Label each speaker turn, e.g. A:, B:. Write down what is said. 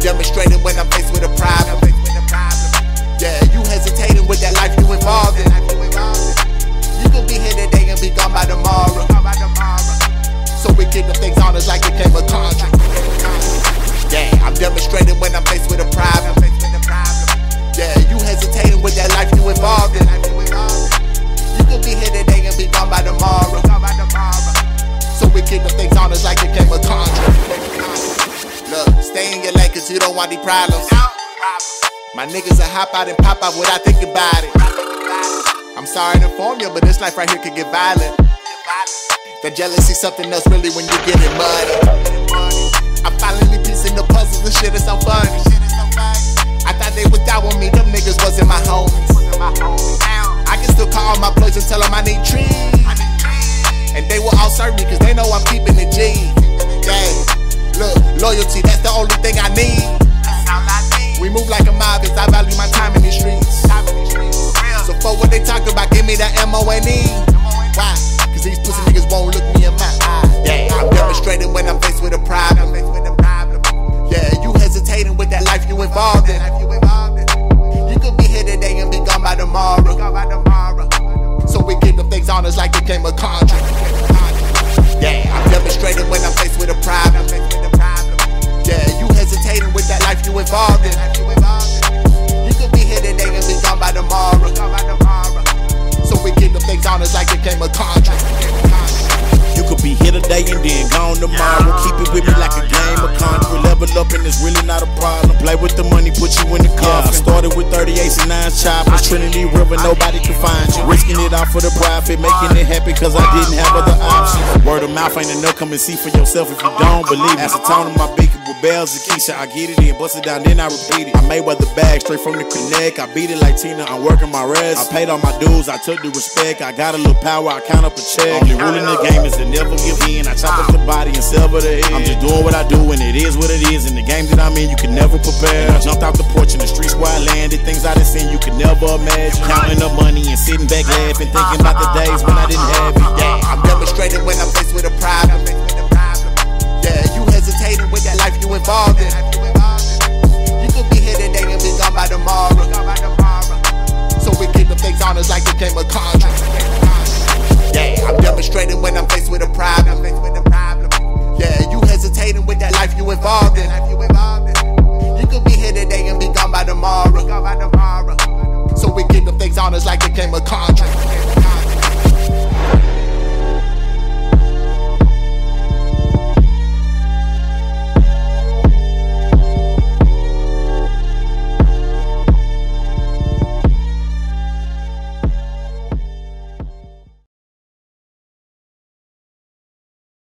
A: demonstrating when I'm faced with a problem. You don't want these problems. My niggas will hop out and pop out without thinking about it. I'm sorry to inform you, but this life right here could get violent. The jealousy something else really when you getting money. I'm finally piecing the puzzles, this shit is so funny. I thought they would die with me, them niggas wasn't my homies. I can still call my place and tell them I need trees. And they will all serve me cause they know I'm keeping the G. Yeah, I'm demonstrating when I'm faced with a problem. Yeah, you hesitating with that life you involved in. You could be here today and be gone by tomorrow. So we keep the things honest like it came a contract. You could be here today and
B: then gone tomorrow. Keep it with me like a game of Contra. Level up and it's really not a problem. With the money, put you in the coffin. Started with 38s and 9 choppers. Trinity River, nobody can find you. Risking it all for the profit, making it happy cause I didn't have other options. Word of mouth ain't enough, come and see for yourself if you don't believe it. Acetone on my beacon with bells and Keisha. I get it in, bust it down, then I repeat it. I made weather bag straight from the connect. I beat it like Tina, I'm working my rest. I paid all my dues, I took the respect. I got a little power, I count up a check. Only rule in the game is to never give in. And sever the head. I'm just doing what I do, and it is what it is. In the game that I'm in, you can never prepare. I jumped out the porch in the streets where I landed. Things I done seen you could never imagine. Counting up money and sitting back laughing, thinking about the days when I didn't have it.
A: Yeah, I'm a Condren.